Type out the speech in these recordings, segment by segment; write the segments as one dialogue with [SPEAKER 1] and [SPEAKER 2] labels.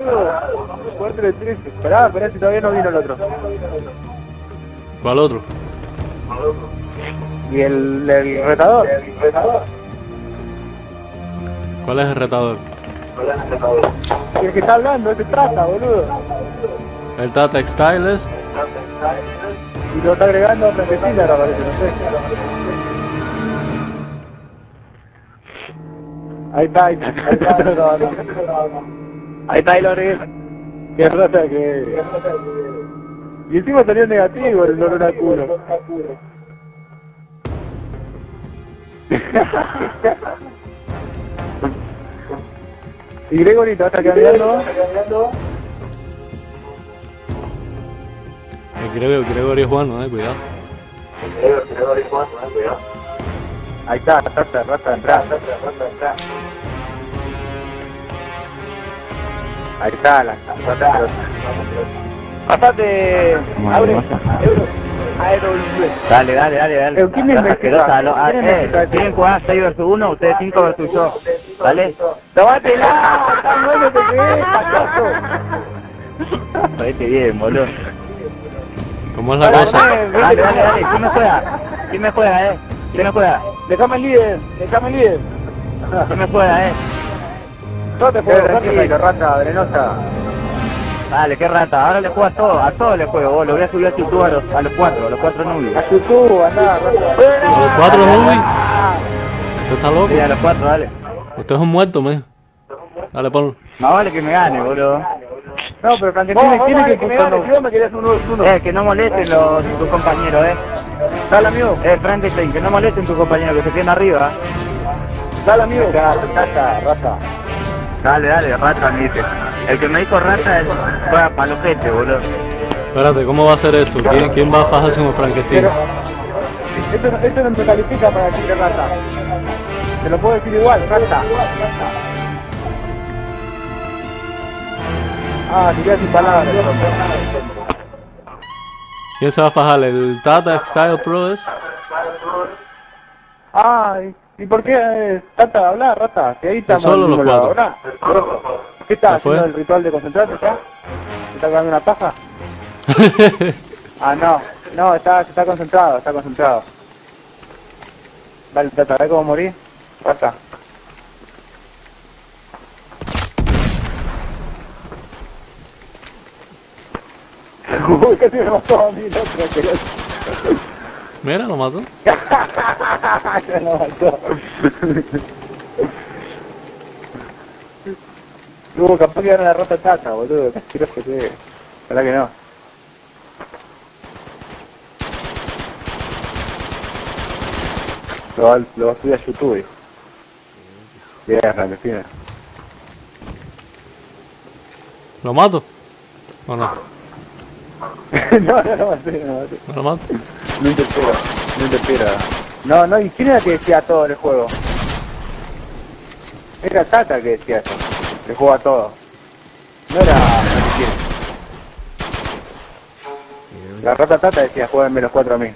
[SPEAKER 1] Fuerte de 13. Esperá, esperá si todavía no vino el otro.
[SPEAKER 2] ¿Cuál otro?
[SPEAKER 1] ¿Y el, el retador?
[SPEAKER 2] ¿Cuál es el retador?
[SPEAKER 1] Y el que está hablando, ese trata, boludo.
[SPEAKER 2] El Tata Styles.
[SPEAKER 1] Y lo está agregando a Frankenstein ahora parece, no sé. Ahí está, ahí está, ahí está, ahí está, agregué. Qué rata que Y encima salió negativo el olor a culo. y Gregory te vas a.
[SPEAKER 2] El Gregorio, Gregorio es bueno, eh, cuidado.
[SPEAKER 1] Ahí está, rata, rata, entrá. Ahí está, la rata. Pasate, abre, euro, aero,
[SPEAKER 3] Dale, dale, dale, dale.
[SPEAKER 1] ¿quién México?
[SPEAKER 3] asquerosa, lo- ah,
[SPEAKER 1] ¿Quién es
[SPEAKER 3] eh? ¿Quieren jugar 6 vs 1? Ustedes 5 vs yo. ¿Vale?
[SPEAKER 1] ¡Tómatela! ¡Tan bueno que es, payaso!
[SPEAKER 3] Parece bien, boludo.
[SPEAKER 2] ¿Cómo es la
[SPEAKER 1] Dale,
[SPEAKER 2] cosa?
[SPEAKER 1] dale.
[SPEAKER 3] Dale, dale, dale. ¿Quién me juega? ¿Quién me juega, eh? ¿Quién me juega?
[SPEAKER 1] Déjame el líder, déjame el líder.
[SPEAKER 3] ¿Quién me juega, eh?
[SPEAKER 1] No te puedo,
[SPEAKER 3] tranquilo.
[SPEAKER 1] rata, venenosa.
[SPEAKER 3] Dale, qué rata. Ahora le juego a todos, a todos le juego. vos. Lo voy a subir a YouTube a los, a los cuatro, a los cuatro nubios.
[SPEAKER 1] A YouTube, andá, rata.
[SPEAKER 2] ¿Los cuatro Nubi? ¿Usted está loco?
[SPEAKER 3] Sí, a los cuatro, dale.
[SPEAKER 2] Usted es un muerto, mijo. Dale, ponlo.
[SPEAKER 3] Más vale que me gane, boludo.
[SPEAKER 1] No, pero Frankenstein tiene que impulsarlo. Si me querías uno uno.
[SPEAKER 3] Eh, que no molesten los, tus compañeros, eh.
[SPEAKER 1] Dale, amigo.
[SPEAKER 3] Eh, Frankenstein, que no molesten tus compañeros, que se queden arriba.
[SPEAKER 1] Dale, amigo. Rata, rata.
[SPEAKER 3] Dale, dale, rata, me dice. El que me dijo rata es juega palojete, boludo.
[SPEAKER 2] Espérate, ¿cómo va a ser esto? ¿Quién, quién va a fajarse con Frankenstein?
[SPEAKER 1] Pero esto, no- esto no me califica para decirle rata. Te lo puedo decir igual, rata. Ah, quedas sin palabras.
[SPEAKER 2] ¿Quién se va a fajar? ¿El Tata Style Pro es?
[SPEAKER 1] Ay, ¿y por qué eh, Tata habla, rata? Que ahí estamos
[SPEAKER 2] Solo los
[SPEAKER 1] lado,
[SPEAKER 2] cuatro.
[SPEAKER 1] ¿Qué está haciendo el ritual de concentrarte ya? ¿Se está dando una paja? Ah, no, no, está, está concentrado, está concentrado. Dale, Tata, ¿ves cómo morí? Rata. Uy, casi me mató a mí, no creo que
[SPEAKER 2] Mira, lo mató.
[SPEAKER 1] Ya lo mató. No, capaz que era la rata tata, boludo. Asqueroso que es. ¿Verdad que no? Lo va, lo va a subir a YouTube. Bien, Frankenstein.
[SPEAKER 2] ¿Lo mato? ¿O no?
[SPEAKER 1] no, no, no maté, no maté.
[SPEAKER 2] ¿No lo mato?
[SPEAKER 1] No interfiera, no interfiera. No, no, ¿y quién era que decía todo en el juego? Era Tata que decía eso. El juego a todo. No era. La rata Tata decía, jueguenme los cuatro a mí.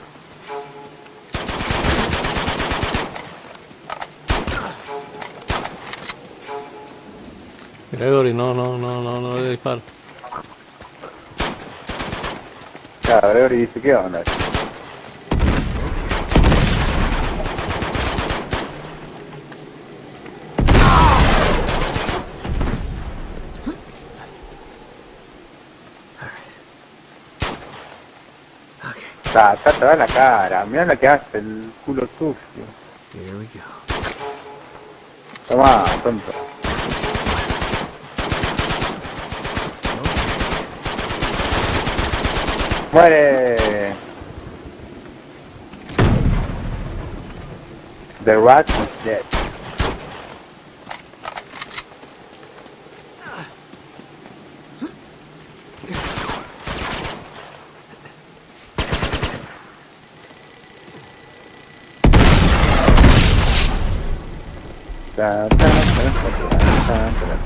[SPEAKER 2] Gregory, no, no, no, no, no le disparo.
[SPEAKER 1] Claro, Gregory dice, ¿qué onda? Ta, ta, te da la cara, mirá la que hace, el culo sucio. Tomá, tonto. Muere. The rat is dead.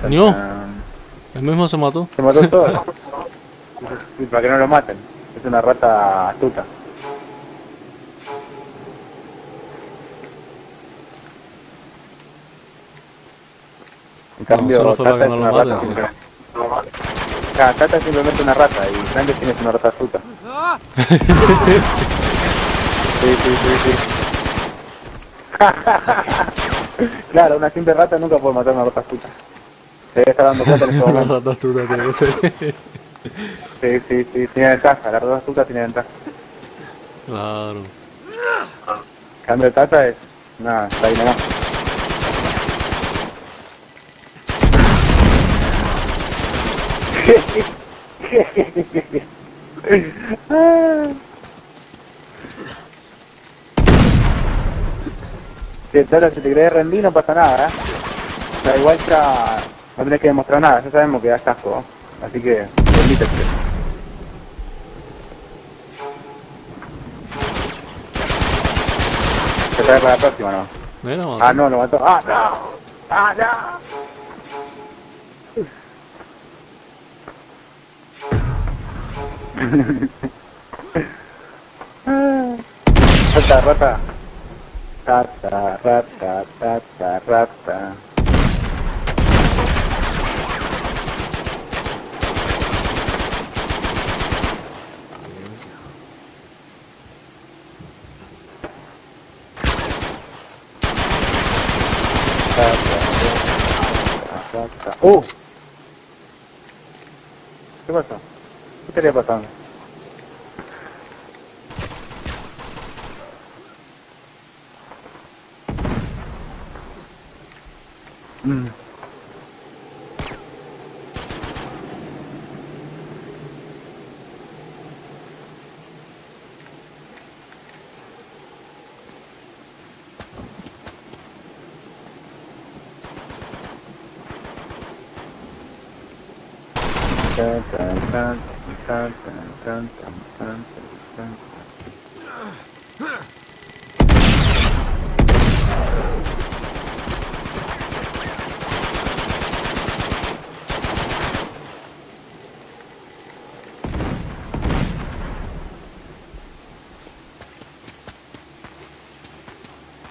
[SPEAKER 1] No.
[SPEAKER 2] El mismo se mató.
[SPEAKER 1] Se mató todo. y para que no lo maten. Es una rata astuta. En cambio,
[SPEAKER 2] no,
[SPEAKER 1] Tata es
[SPEAKER 2] no
[SPEAKER 1] una
[SPEAKER 2] maten,
[SPEAKER 1] rata.
[SPEAKER 2] Sí.
[SPEAKER 1] Ah, Tata es simplemente una rata y Frank es una rata astuta. sí, sí, sí, sí. claro, una simple rata nunca puede matar una rata astuta. Se debe estar dando cuenta en este momento.
[SPEAKER 2] Las dos tutas tienen
[SPEAKER 1] Sí, sí, sí, tiene ventaja. Las dos tutas tiene ventaja.
[SPEAKER 2] Claro.
[SPEAKER 1] Cambio de tata es. Nada, está ahí nomás. Si el tata te cree rendir no pasa nada, ¿eh? O sea, igual está... No tenés que demostrar nada, ya sabemos que das casco, así que permítete. Se trae para la próxima, ¿no?
[SPEAKER 2] Bueno,
[SPEAKER 1] ah, no, lo mató. ¡Ah, no! ¡Ah, no! rata, rata. Rata, rata, rata, rata. Oh! ¿Qué pasa? teria estaría pasando? Mmm.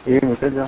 [SPEAKER 1] Yürü mü kızım?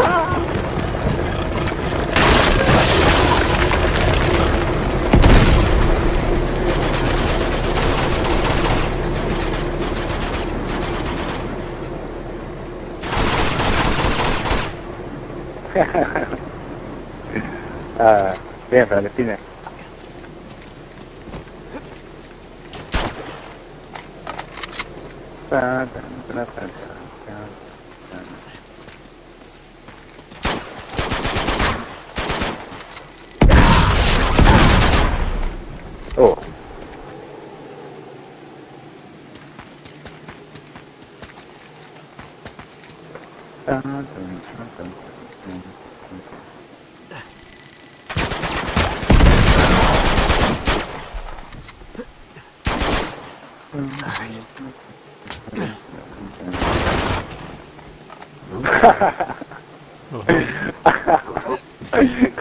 [SPEAKER 1] ah, bien, Palestina. Tan, tan, tan, tan.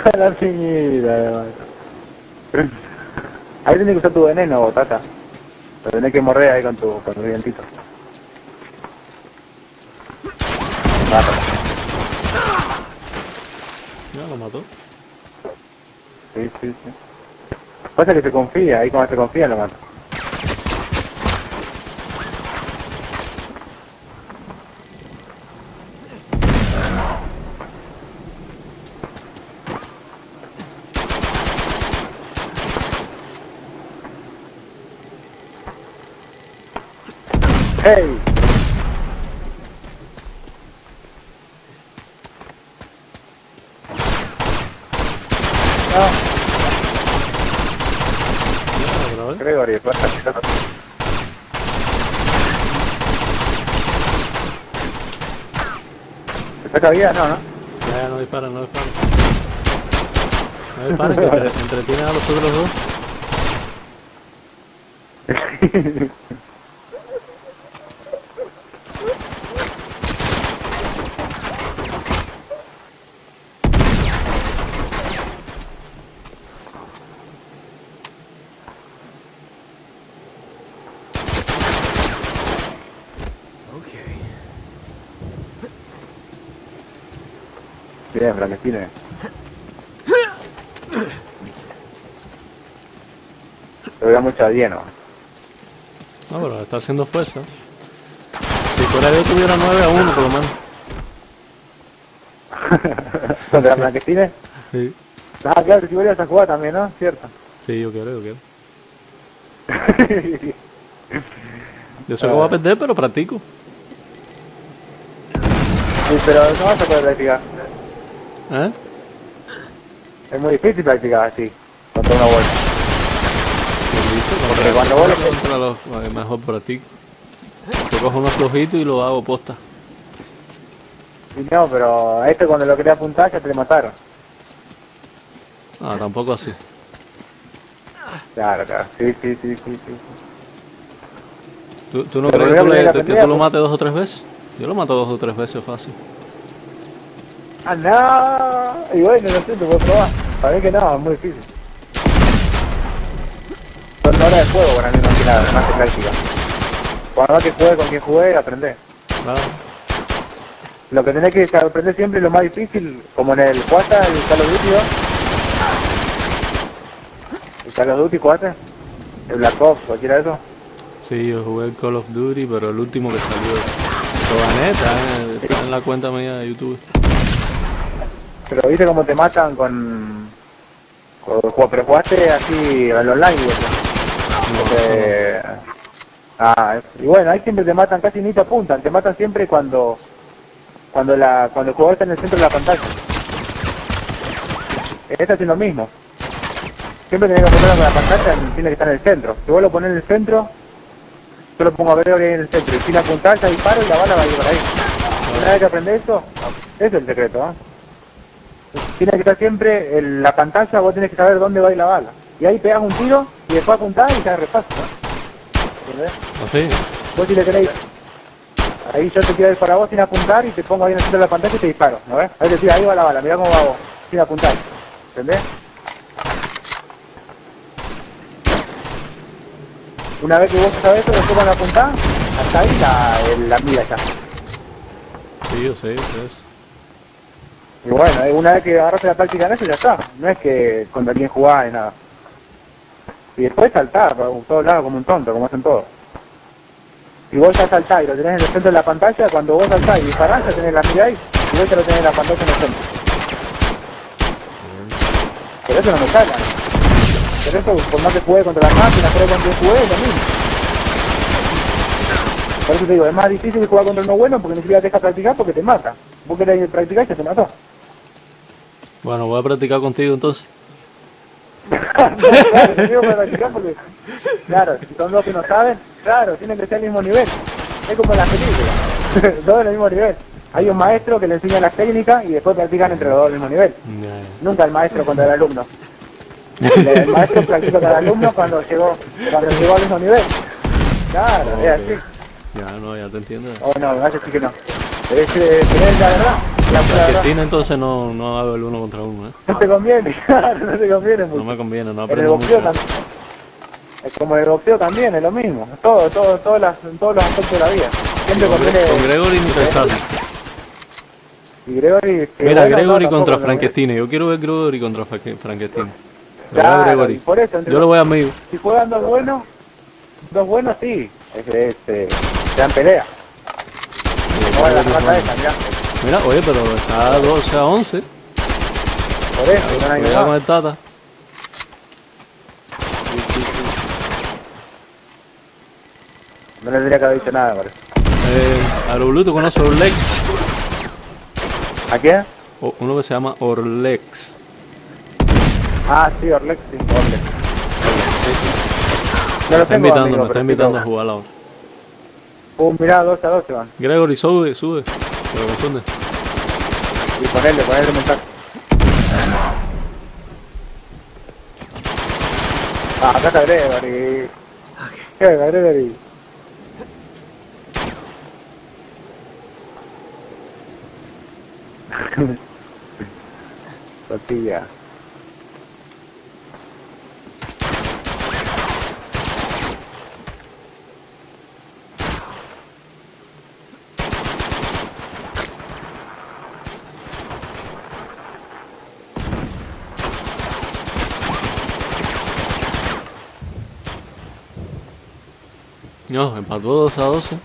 [SPEAKER 1] Con la ceñida, además. Ahí tenés que usar tu veneno, botata. Lo tenés que morrer ahí con tu con tu dientito. Mátalo.
[SPEAKER 2] Ya lo mató.
[SPEAKER 1] Sí, sí, sí. Pasa que se confía, ahí como se confía lo mata. Hey.
[SPEAKER 2] Ah.
[SPEAKER 1] Gregory, pasa. ¿Está vida? No, ¿no?
[SPEAKER 2] Ya, no disparan, no disparan. No disparan, que entre, entretienen a los otros dos.
[SPEAKER 1] Bien, Frankenstein. Lo veo mucho a lleno.
[SPEAKER 2] No, pero está haciendo fuerza. Si fuera yo tuviera 9 a 1 por lo menos.
[SPEAKER 1] ¿Contra Frankenstein?
[SPEAKER 2] Sí.
[SPEAKER 1] Ah, claro, si volvías a jugar también, ¿no? Cierto.
[SPEAKER 2] Sí, yo quiero, yo quiero. Yo sé que voy a perder, pero practico.
[SPEAKER 1] Sí, pero no vas a poder practicar.
[SPEAKER 2] ¿Eh?
[SPEAKER 1] Es muy difícil practicar así, contra una.
[SPEAKER 2] Porque
[SPEAKER 1] cuando vos
[SPEAKER 2] contra los eh, mejor practico. Yo cojo unos flojitos y lo hago posta.
[SPEAKER 1] Y no, pero a este cuando lo quería apuntar ya te le mataron.
[SPEAKER 2] Ah, tampoco así.
[SPEAKER 1] Claro, claro. Sí, sí, sí, sí, sí.
[SPEAKER 2] ¿Tú, tú no
[SPEAKER 1] Pero
[SPEAKER 2] crees que tú, le- que tú lo mates dos o tres veces? Yo lo mato dos o tres veces fácil.
[SPEAKER 1] Ah, no. Y bueno, no sé, te puedo probar. Para mí que no, es muy difícil. Son horas de juego para mí, más que nada, más que práctica. Cuando más que juegue con quien juegue, aprender.
[SPEAKER 2] Claro.
[SPEAKER 1] Lo que tenés que aprender siempre es lo más difícil, como en el Cuata, el Call of Duty, ¿no? El Call of Duty 4, el Black Ops, cualquiera de esos.
[SPEAKER 2] Sí, yo jugué el Call of Duty, pero el último que salió. Lo gané, está en, está en la cuenta mía de YouTube.
[SPEAKER 1] Pero viste cómo te matan con... con pero jugaste así al online. Porque- Ah, y bueno, ahí siempre te matan, casi ni te apuntan, te matan siempre cuando cuando la cuando el jugador está en el centro de la pantalla. Esta es lo mismo. Siempre tenés que apuntar con la pantalla, tiene que estar en el centro. Si vos lo pones en el centro, yo lo pongo a ver en el centro. Y sin apuntar, ya disparo y la bala va a ir por ahí. Una vez que aprendes eso, ese es el secreto, ¿eh? Tiene que estar siempre en la pantalla, vos tenés que saber dónde va a ir la bala. Y ahí pegas un tiro y después apuntás y ya repaso, ¿no? ¿Entendés?
[SPEAKER 2] Así.
[SPEAKER 1] Vos si le queréis... Ahí yo te tiro para vos sin apuntar y te pongo ahí en el centro de la pantalla y te disparo, ¿no ves? Ahí te tiro, ahí va la bala, mirá cómo va vos, sin apuntar. ¿Entendés? Una vez que vos sabés eso, después cuando apuntás, hasta ahí la, la mira ya.
[SPEAKER 2] Sí, yo sé, yo sé eso.
[SPEAKER 1] Y bueno, eh, una vez que agarraste la práctica en eso, ya está. No es que contra quién jugás ni nada. Y después saltar por todos lados como un tonto, como hacen todos. Y vos ya saltás y lo tenés en el centro de la pantalla, cuando vos saltás y disparás, ya tenés la mira ahí, y vos ya lo tenés en la pantalla en el centro. Pero eso no me sale. Pero eso, por más que juegue contra las máquinas, pero con quien juegue, es lo mismo. Por eso te digo, es más difícil jugar contra uno bueno porque ni siquiera te deja practicar porque te mata. Vos querés practicar y ya te mató.
[SPEAKER 2] Bueno, voy a practicar contigo entonces.
[SPEAKER 1] claro, si son dos que no saben, claro, tienen que ser al mismo nivel. Es como en las películas, todos al mismo nivel. Hay un maestro que le enseña las técnicas y después practican entre los dos al mismo nivel. Nunca el maestro contra el alumno. El maestro practica con el alumno cuando llegó, cuando llegó al mismo nivel. Claro, es así.
[SPEAKER 2] ya, no, ya te entiendo.
[SPEAKER 1] Oh no, me hace decir que no. Es eh, creer la verdad,
[SPEAKER 2] Argentina entonces no, no hago el uno contra uno, ¿eh?
[SPEAKER 1] No te conviene, claro, no te conviene mucho.
[SPEAKER 2] No me conviene, no aprendo mucho.
[SPEAKER 1] también. Es como el boxeo también, es lo mismo. Todo, todo, todas las, en todos los aspectos de la vida. Siempre
[SPEAKER 2] Con,
[SPEAKER 1] conviene.
[SPEAKER 2] con Gregory ni pensarlo.
[SPEAKER 1] Y Gregory.
[SPEAKER 2] Mira, Gregory
[SPEAKER 1] no,
[SPEAKER 2] contra Frankenstein. Yo quiero ver Gregory contra Frank- Frankenstein.
[SPEAKER 1] Claro,
[SPEAKER 2] Gregory.
[SPEAKER 1] por eso, entre
[SPEAKER 2] Yo lo voy a amigo.
[SPEAKER 1] Si juegan dos buenos, dos buenos sí. Es, es, eh, se dan pelea. Como la rata esa, mirá.
[SPEAKER 2] Mira, oye, pero está 12 a 11.
[SPEAKER 1] Por eso, no hay
[SPEAKER 2] Cuidado con
[SPEAKER 1] nada.
[SPEAKER 2] el Tata.
[SPEAKER 1] No le tendría que haber dicho nada, parece.
[SPEAKER 2] Eh, Arublu, ¿tú conoces Orlex?
[SPEAKER 1] ¿A quién?
[SPEAKER 2] O- uno que se llama Orlex.
[SPEAKER 1] Ah, sí, Orlex, sí, Orlex. Lo
[SPEAKER 2] Está invitando,
[SPEAKER 1] amigo,
[SPEAKER 2] me está invitando a
[SPEAKER 1] sí
[SPEAKER 2] jugar ahora.
[SPEAKER 1] lo- Uh, mirá, 2 a 2 se van.
[SPEAKER 2] Gregory, sube, sube.
[SPEAKER 1] Y ponerle, ponerle mensaje. Ah, acá está Gregory. ¿Qué Gregory? Tortilla.
[SPEAKER 2] No, empató 12 a 12.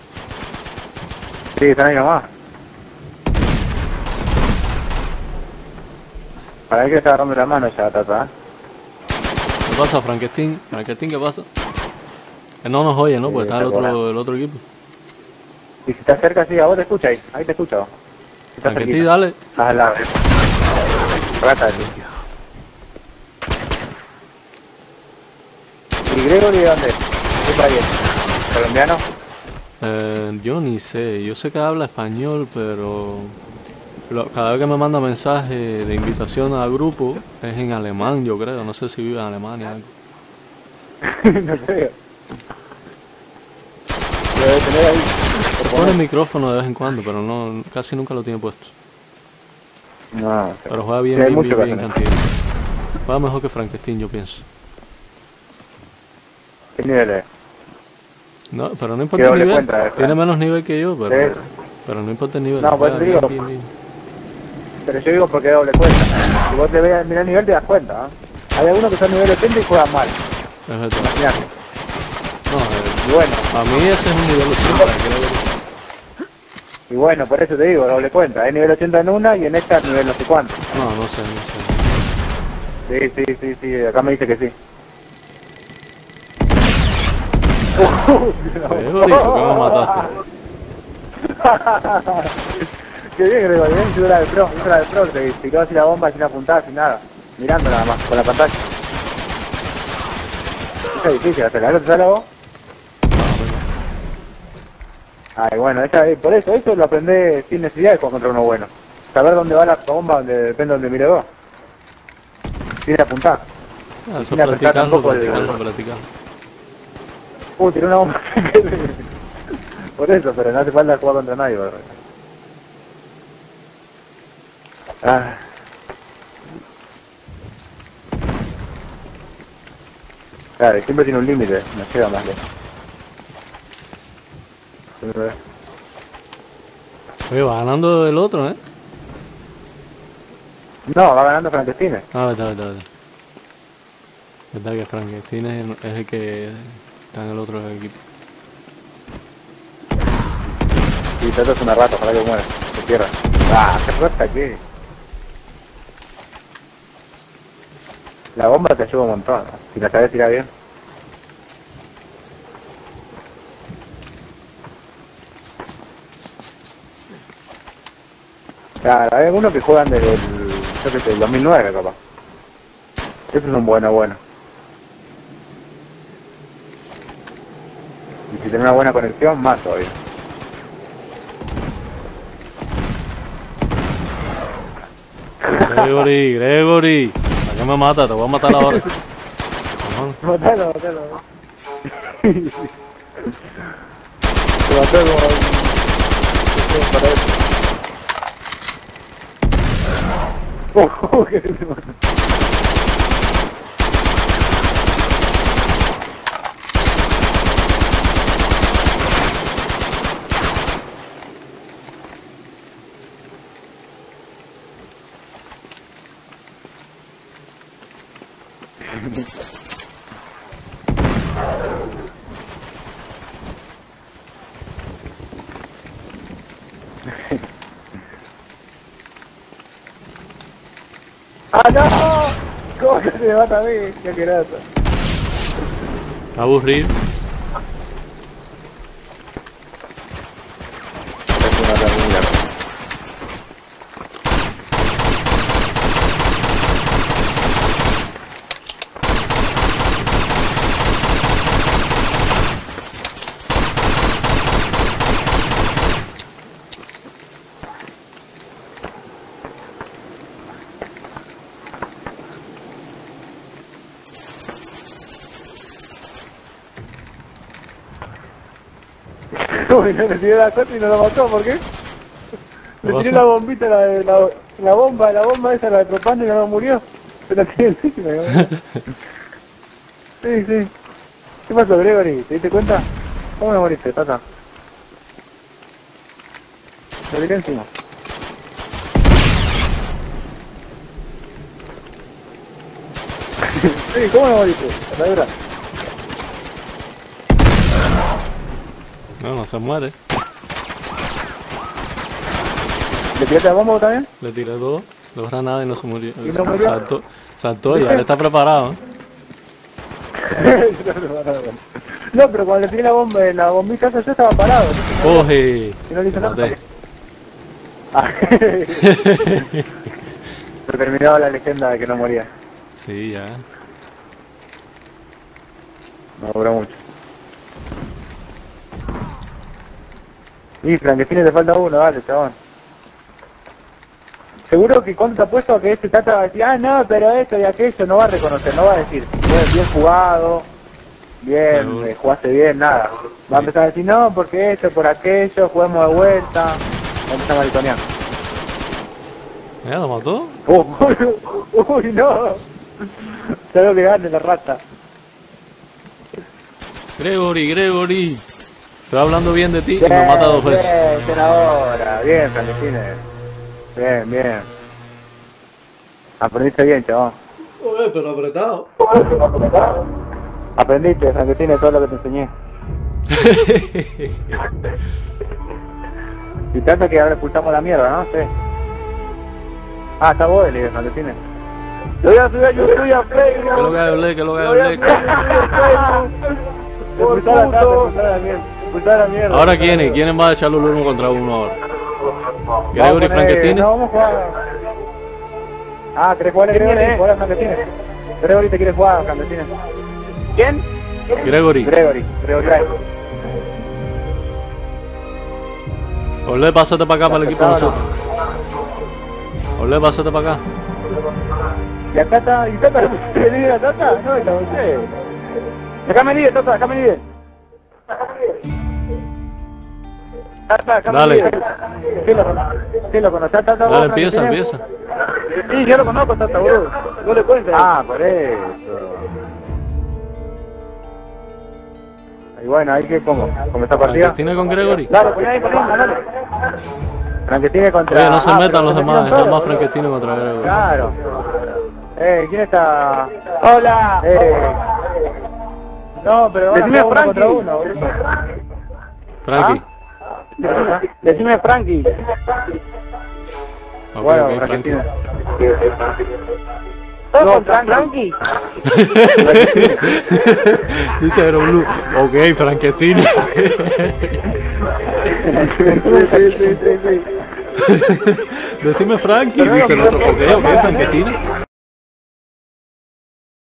[SPEAKER 1] Sí, están ahí nomás. Para que está agarrando la mano ya, Tata.
[SPEAKER 2] ¿Qué pasa, Frankenstein? Frankenstein, ¿qué pasa? Que no nos oye, ¿no?
[SPEAKER 1] Sí,
[SPEAKER 2] Porque está el
[SPEAKER 1] está
[SPEAKER 2] otro, el otro equipo.
[SPEAKER 1] Y si está cerca, sí, a vos te escucha ahí. Ahí te escucho. Si está
[SPEAKER 2] Frankenstein, dale.
[SPEAKER 1] Estás al lado. Rata, sí. ¿Y Gregory de dónde? ¿Qué país? ¿Colombiano?
[SPEAKER 2] Eh, yo ni sé, yo sé que habla español, pero lo- cada vez que me manda mensaje de invitación al grupo es en alemán, yo creo. No sé si vive en Alemania o algo.
[SPEAKER 1] no. Lo debe tener ahí.
[SPEAKER 2] Pone el micrófono de vez en cuando, pero no casi nunca lo tiene puesto.
[SPEAKER 1] No, sé.
[SPEAKER 2] Pero juega bien, bien, bien, bien cantidad. Juega mejor que Frankenstein, yo pienso.
[SPEAKER 1] ¿Qué nivel es?
[SPEAKER 2] No, pero no importa el nivel.
[SPEAKER 1] cuenta, eh,
[SPEAKER 2] Tiene menos nivel que yo, pero, pero no importa el nivel.
[SPEAKER 1] No,
[SPEAKER 2] bien,
[SPEAKER 1] digo.
[SPEAKER 2] bien, bien.
[SPEAKER 1] Pero yo digo porque doble cuenta. Si vos te veas mirar el nivel te das cuenta. ¿ah? Hay algunos que son nivel 80 y juegan mal.
[SPEAKER 2] Verdad.
[SPEAKER 1] Imagínate.
[SPEAKER 2] No, eh,
[SPEAKER 1] Y bueno,
[SPEAKER 2] a mí ese es un nivel 80, creo que-
[SPEAKER 1] y bueno, por eso te digo, doble cuenta. Hay nivel 80 en una y en esta nivel no sé cuánto.
[SPEAKER 2] No, no sé, no sé.
[SPEAKER 1] Sí, sí, sí, sí, acá me dice que sí.
[SPEAKER 2] Gregory, ¿por qué me mataste?
[SPEAKER 1] Qué bien, Gregory, bien, hizo la de pro, hizo la de pro, te tiró así la bomba sin apuntar, sin nada. Mirando nada más, con la pantalla. Es difícil hacerla, ¿no te sale vos? Ay, bueno, esa, por eso, eso lo aprendés sin necesidad de jugar contra uno bueno. Saber dónde va la bomba, donde, depende de donde mire vos. Sin apuntar.
[SPEAKER 2] Ah, eso
[SPEAKER 1] sin el-
[SPEAKER 2] practicarlo, practicarlo.
[SPEAKER 1] Uh, tiró una bomba. Por eso, pero no hace falta jugar contra nadie. bro. Ah. Claro, siempre tiene un límite, no llega más lejos.
[SPEAKER 2] Oye, va ganando el otro, ¿eh?
[SPEAKER 1] No, va ganando Frankenstein.
[SPEAKER 2] Ah, verdad, verdad, verdad. Verdad que Frankenstein es el que está en el otro equipo.
[SPEAKER 1] Y Tato es una rata, ojalá que muera, que pierda. Ah, qué rata aquí. La bomba te ayuda un montón, si la sabes tirar bien. Claro, hay algunos que juegan desde el, yo qué sé, el 2009 capaz. Ese es un bueno bueno. Si tiene una buena conexión, más todavía.
[SPEAKER 2] Gregory, Gregory. ¿Para qué me mata? Te voy a matar ahora. Cojones.
[SPEAKER 1] Matalo, matalo. Te mató como. Oh, que te mató. no! ¿Cómo que se mata a mí? ¡Qué asqueroso!
[SPEAKER 2] Aburrido.
[SPEAKER 1] Se me mata a mí, mierda. Le tiré la cosa y no lo mató, ¿por qué?
[SPEAKER 2] ¿Qué
[SPEAKER 1] Le tiré la bombita, la, la, la bomba, la bomba esa, la de propano y no murió. Se la tiré encima. Sí, sí. ¿Qué pasó, Gregory? ¿Te diste cuenta? ¿Cómo me moriste, tata? Te tiré encima. sí, ¿cómo me moriste? La dura.
[SPEAKER 2] No, no se muere.
[SPEAKER 1] ¿Le tiraste la bomba también?
[SPEAKER 2] Le tiré dos, dos granadas y no se murió.
[SPEAKER 1] ¿Y no murió?
[SPEAKER 2] Saltó, saltó y ahora está preparado.
[SPEAKER 1] no, pero cuando le tiré la bomba, la bombita yo estaba parado.
[SPEAKER 2] Coge.
[SPEAKER 1] Y no le hizo nada. Se terminaba la leyenda de que no moría.
[SPEAKER 2] Sí, ya.
[SPEAKER 1] No duró mucho. Y Frankenstein te falta uno, dale, chabón. Seguro que cuando te apuesto a que este tata va a decir, ah, no, pero esto y aquello, no va a reconocer, no va a decir, bien, bien jugado, bien, eh, jugaste bien, nada. Va a empezar a decir, no, porque esto, por aquello, jugamos de vuelta. Va a empezar a maritonear.
[SPEAKER 2] ¿Ya lo mató?
[SPEAKER 1] Uy, uy, no. Tengo que gane la rata.
[SPEAKER 2] Gregory, Gregory. Estoy hablando bien de ti y me mata dos veces.
[SPEAKER 1] Bien, bien ahora. Bien. Bien, bien. Aprendiste bien, chabón.
[SPEAKER 2] Oye, pero apretado.
[SPEAKER 1] Aprendiste, Frankenstein, todo lo que te enseñé. Y trata que ahora expulsamos la mierda, ¿no? Sí. Ah, está vos, el Frankenstein. Lo voy a subir a YouTube y a
[SPEAKER 2] ¿Qué es lo
[SPEAKER 1] Facebook.
[SPEAKER 2] que hablé? ¿Qué es lo que
[SPEAKER 1] Lo a
[SPEAKER 2] hablé?
[SPEAKER 1] a Facebook. Expulsar a la tata, expulsar a la mierda.
[SPEAKER 2] Ahora quiénes, quiénes va a echarlo uno contra uno ahora. Gregory Frankenstein.
[SPEAKER 1] No, vamos a jugar. Ah, ¿querés jugar a Gregory? Jugar a Frankenstein. Gregory te quiere jugar a. ¿Quién?
[SPEAKER 2] Gregory,
[SPEAKER 1] Gregory. Gregory.
[SPEAKER 2] Olé, pásate para acá para el equipo de nosotros. Olé, pásate para acá.
[SPEAKER 1] ¿Y a Tata? ¿Y Tata? ¿Le dice a Tata? No, la usted. Déjame líder, Tata, déjame líder. Tata, déjame
[SPEAKER 2] Dale.
[SPEAKER 1] Sí, lo conoces. Sí, lo conoces, Tata.
[SPEAKER 2] Dale, empieza, empieza.
[SPEAKER 1] Sí, yo lo conozco, Tata, boludo. No le cuentes. Ah, por eso. Y bueno, ahí que pongo. ¿Cómo está partida?
[SPEAKER 2] ¿Tiene con Gregory?
[SPEAKER 1] Dale, poné ahí, poné ahí, dale. Frankenstein contra...
[SPEAKER 2] Oye, no se
[SPEAKER 1] Ah,
[SPEAKER 2] metan los demás, es
[SPEAKER 1] metieron
[SPEAKER 2] nada más. Frankenstein contra Gregory.
[SPEAKER 1] Claro. Eh, ¿quién está? Hola. Eh. No, pero ahora
[SPEAKER 3] Decime Frankie.
[SPEAKER 1] contra uno.
[SPEAKER 2] Frankie.
[SPEAKER 1] ¿Ah?
[SPEAKER 3] Decime Frankie.
[SPEAKER 2] Ok,
[SPEAKER 1] Bueno,
[SPEAKER 2] ok, Frankie.
[SPEAKER 1] Frankenstein.
[SPEAKER 3] ¿Todo
[SPEAKER 1] No,
[SPEAKER 3] Frankie.
[SPEAKER 2] Dice Aero Blue. Ok, Frankenstein.
[SPEAKER 1] Sí, sí, sí, sí, sí.
[SPEAKER 2] Decime Frankie. Dice el otro. Ok, ok, Frankenstein.